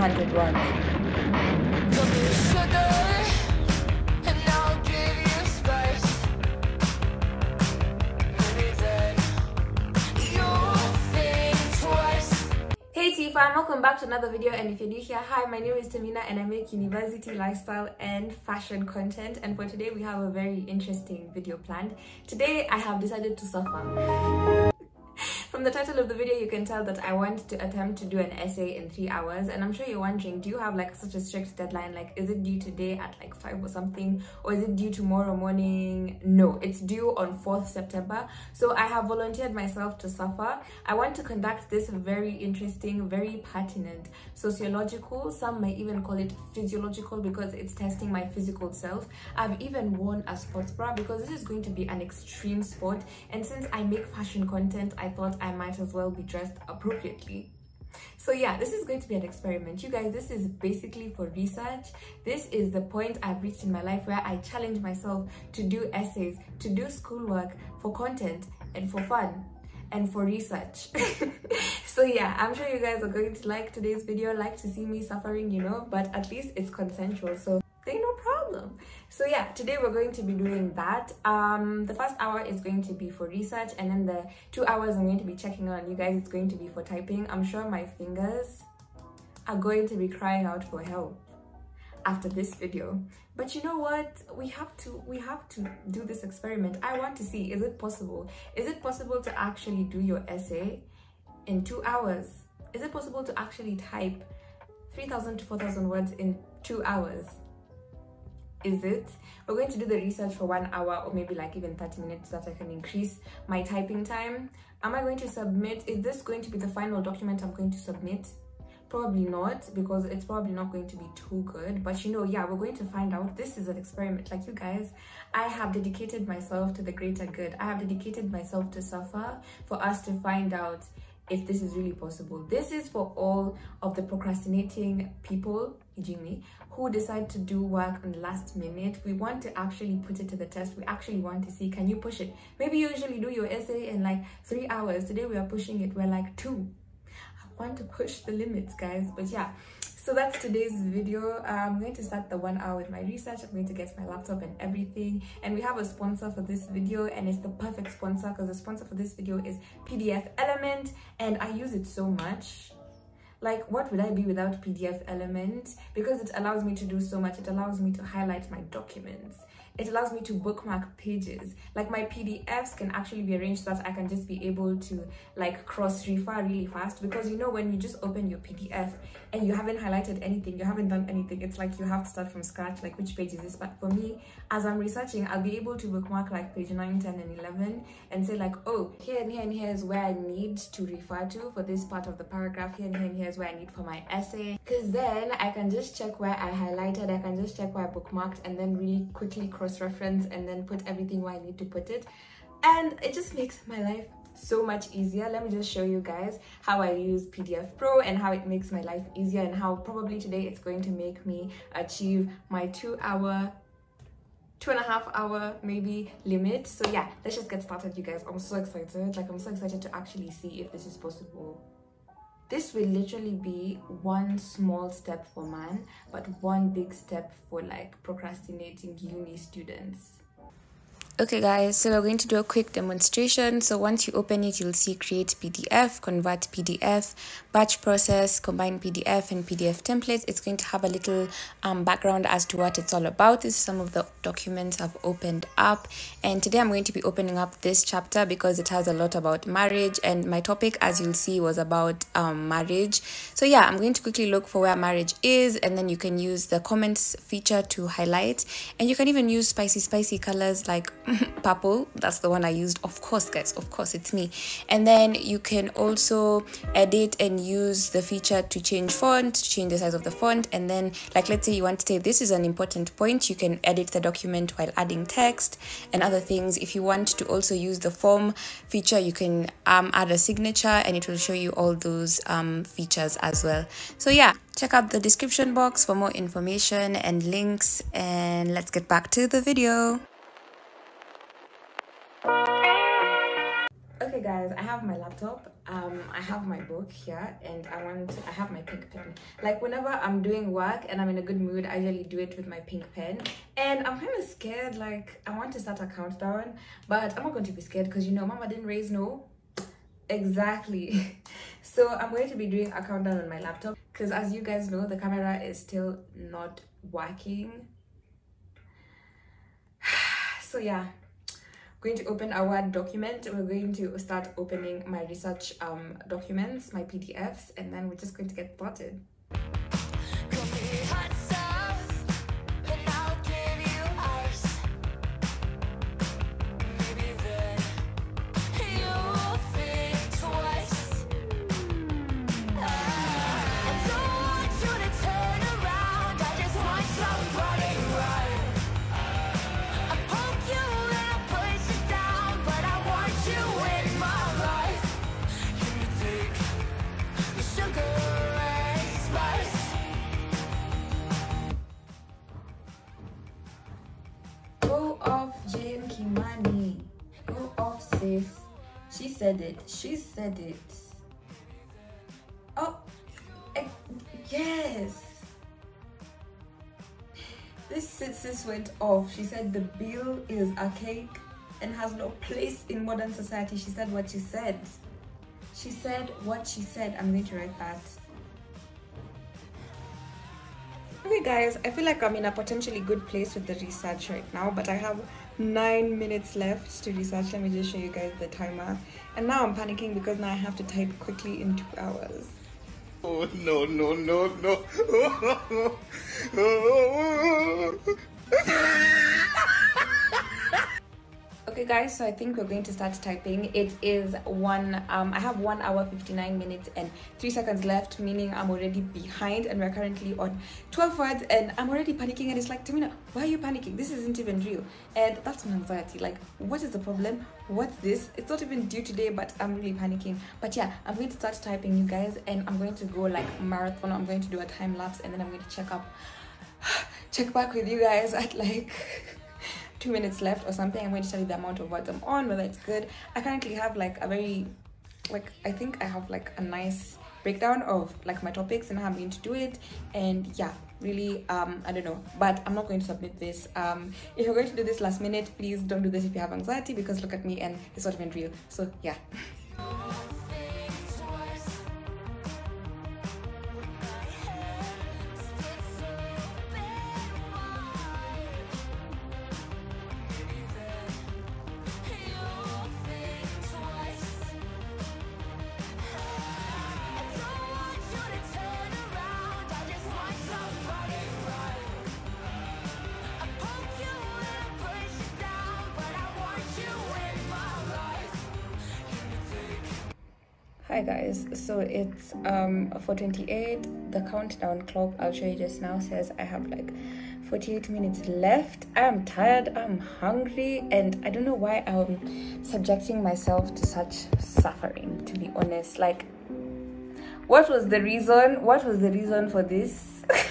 100 words. Hey Tfam, welcome back to another video and if you're new here, hi, my name is Temina and I make university lifestyle and fashion content and for today we have a very interesting video planned. Today I have decided to suffer. From the title of the video, you can tell that I want to attempt to do an essay in three hours. And I'm sure you're wondering, do you have like such a strict deadline? Like, is it due today at like five or something? Or is it due tomorrow morning? No, it's due on 4th September. So I have volunteered myself to suffer. I want to conduct this very interesting, very pertinent, sociological, some may even call it physiological because it's testing my physical self. I've even worn a sports bra because this is going to be an extreme sport. And since I make fashion content, I thought I might as well be dressed appropriately. So yeah, this is going to be an experiment. You guys, this is basically for research. This is the point I've reached in my life where I challenge myself to do essays, to do schoolwork for content and for fun and for research. so yeah, I'm sure you guys are going to like today's video, like to see me suffering, you know, but at least it's consensual. So ain't no problem so yeah today we're going to be doing that. Um the first hour is going to be for research and then the two hours i'm going to be checking on you guys it's going to be for typing. I'm sure my fingers are going to be crying out for help after this video. But you know what? We have to we have to do this experiment. I want to see is it possible? Is it possible to actually do your essay in two hours? Is it possible to actually type 3000 to 4000 words in two hours is it? We're going to do the research for one hour or maybe like even 30 minutes so that i can increase my typing time. Am i going to submit? Is this going to be the final document i'm going to submit? Probably not because it's probably not going to be too good. But you know yeah we're going to find out. This is an experiment. Like you guys i have dedicated myself to the greater good. I have dedicated myself to suffer for us to find out if this is really possible. This is for all of the procrastinating people, me, who decide to do work on the last minute. We want to actually put it to the test. We actually want to see, can you push it? Maybe you usually do your essay in like three hours. Today we are pushing it, we're like two. I want to push the limits, guys. But yeah, so that's today's video. I'm going to start the one hour with my research. I'm going to get my laptop and everything. And we have a sponsor for this video and it's the perfect sponsor because the sponsor for this video is pdf element and i use it so much. Like what would i be without pdf element? Because it allows me to do so much. It allows me to highlight my documents it allows me to bookmark pages. Like my pdfs can actually be arranged so that i can just be able to like cross refer really fast. Because you know when you just open your pdf and you haven't highlighted anything you haven't done anything it's like you have to start from scratch. Like which page is this? But for me as i'm researching i'll be able to bookmark like page 9 10 and 11 and say like oh here and here and here is where i need to refer to for this part of the paragraph. Here and here and here is where i need for my essay. Because then i can just check where i highlighted. I can just check where i bookmarked and then really quickly cross-reference and then put everything where i need to put it. And it just makes my life so much easier. Let me just show you guys how i use pdf pro and how it makes my life easier and how probably today it's going to make me achieve my two hour two and a half hour maybe limit. So yeah let's just get started you guys. I'm so excited. Like i'm so excited to actually see if this is possible this will literally be one small step for man but one big step for like procrastinating uni students Okay guys, so we're going to do a quick demonstration. So once you open it, you'll see create PDF, convert PDF, batch process, combine PDF and PDF templates. It's going to have a little um, background as to what it's all about. This is some of the documents I've opened up. And today I'm going to be opening up this chapter because it has a lot about marriage. And my topic, as you'll see, was about um, marriage. So yeah, I'm going to quickly look for where marriage is. And then you can use the comments feature to highlight. And you can even use spicy, spicy colors like purple that's the one i used. Of course guys of course it's me. And then you can also edit and use the feature to change font to change the size of the font. And then like let's say you want to say this is an important point you can edit the document while adding text and other things. If you want to also use the form feature you can um, add a signature and it will show you all those um, features as well. So yeah check out the description box for more information and links. And let's get back to the video Okay guys, I have my laptop, um, I have my book here and I want, I have my pink pen. Like whenever I'm doing work and I'm in a good mood, I usually do it with my pink pen. And I'm kind of scared, like I want to start a countdown, but I'm not going to be scared because you know, mama didn't raise no. Exactly. so I'm going to be doing a countdown on my laptop because as you guys know, the camera is still not working. so yeah, going to open our Word document. We're going to start opening my research um, documents, my PDFs, and then we're just going to get started. She said it. She said it. Oh, eh, yes. This sis went off. She said the bill is archaic and has no place in modern society. She said what she said. She said what she said. I'm going to write that. Okay guys, I feel like I'm in a potentially good place with the research right now, but I have nine minutes left to research. Let me just show you guys the timer. And now I'm panicking because now I have to type quickly in two hours. Oh no no no no. okay guys so i think we're going to start typing. It is one um i have one hour 59 minutes and three seconds left meaning i'm already behind and we're currently on 12 words and i'm already panicking and it's like Temina, why are you panicking? This isn't even real. And that's my anxiety. Like what is the problem? What's this? It's not even due today but i'm really panicking. But yeah i'm going to start typing you guys and i'm going to go like marathon. I'm going to do a time lapse and then i'm going to check up. Check back with you guys at like two minutes left or something i'm going to tell you the amount of words i'm on whether it's good. I currently have like a very like i think i have like a nice breakdown of like my topics and how i'm going to do it. And yeah really um i don't know. But i'm not going to submit this. Um if you're going to do this last minute please don't do this if you have anxiety because look at me and it's not even real. So yeah hi guys. So it's um 428 the countdown clock i'll show you just now says i have like 48 minutes left. I'm tired. I'm hungry. And i don't know why i'm subjecting myself to such suffering to be honest. Like what was the reason? What was the reason for this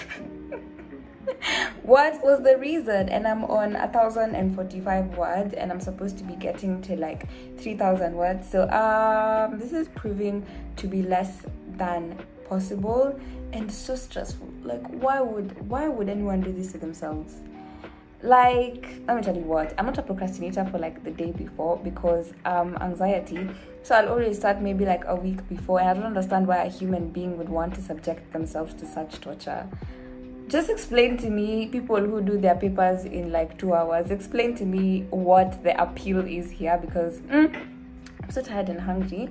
what was the reason? And i'm on a thousand and 45 words and i'm supposed to be getting to like 3000 words. So um this is proving to be less than possible and so stressful. Like why would why would anyone do this to themselves? Like let me tell you what. I'm not a procrastinator for like the day before because um anxiety. So i'll always start maybe like a week before and i don't understand why a human being would want to subject themselves to such torture just explain to me people who do their papers in like two hours explain to me what the appeal is here because mm, i'm so tired and hungry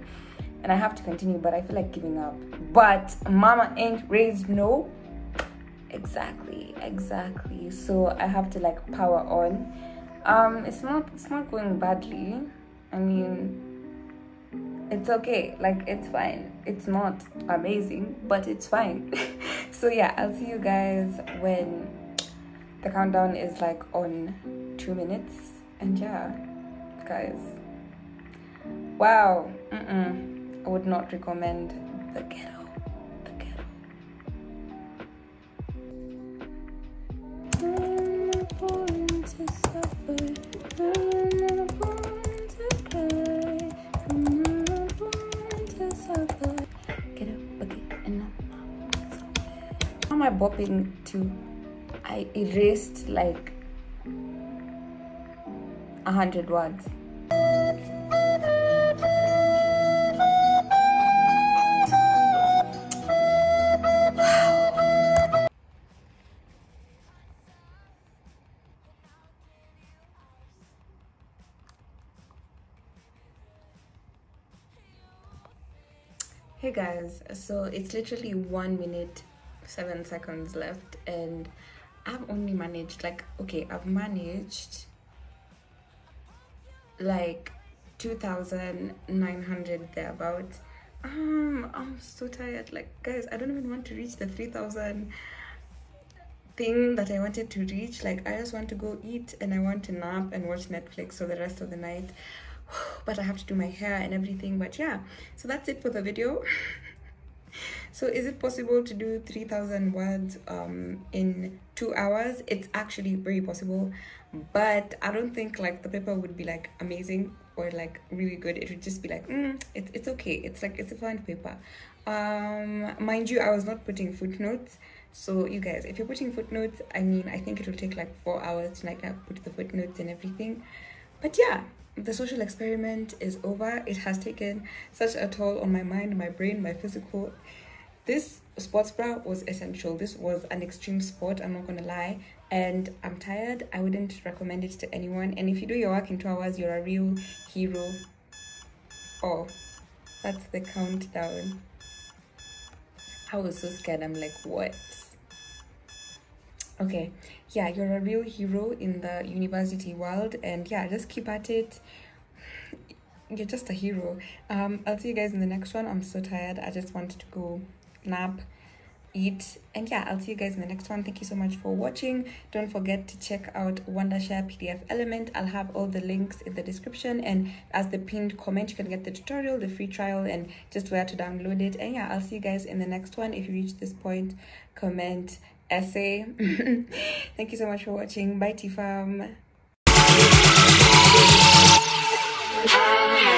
and i have to continue but i feel like giving up. But mama ain't raised no. Exactly exactly. So i have to like power on. Um it's not it's not going badly. I mean it's okay. Like it's fine. It's not amazing but it's fine so yeah i'll see you guys when the countdown is like on two minutes. And yeah guys. Wow. Mm-mm. i would not recommend the ghetto. The ghetto. I'm to suffer. Bopping to I erased like a hundred words. Hey guys, so it's literally one minute, seven seconds left, and I've only managed like okay, I've managed like 2,900 thereabout. Um, I'm so tired. Like, guys, I don't even want to reach the 3,000 thing that I wanted to reach. Like, I just want to go eat and I want to nap and watch Netflix for the rest of the night. But I have to do my hair and everything. But yeah, so that's it for the video. so is it possible to do 3000 words um in two hours? It's actually very possible but i don't think like the paper would be like amazing or like really good. It would just be like mm, it's, it's okay. It's like it's a fine paper. Um mind you i was not putting footnotes. So you guys if you're putting footnotes i mean i think it will take like four hours to like put the footnotes and everything. But yeah the social experiment is over. It has taken such a toll on my mind my brain my physical. This sports bra was essential. This was an extreme sport i'm not gonna lie. And i'm tired. I wouldn't recommend it to anyone. And if you do your work in two hours you're a real hero. Oh that's the countdown. I was so scared. I'm like what okay. Yeah you're a real hero in the university world and yeah just keep at it. You're just a hero. Um i'll see you guys in the next one. I'm so tired. I just wanted to go nap eat and yeah i'll see you guys in the next one. Thank you so much for watching. Don't forget to check out wondershare pdf element. I'll have all the links in the description and as the pinned comment you can get the tutorial the free trial and just where to download it. And yeah i'll see you guys in the next one. If you reach this point comment essay thank you so much for watching bye Yeah.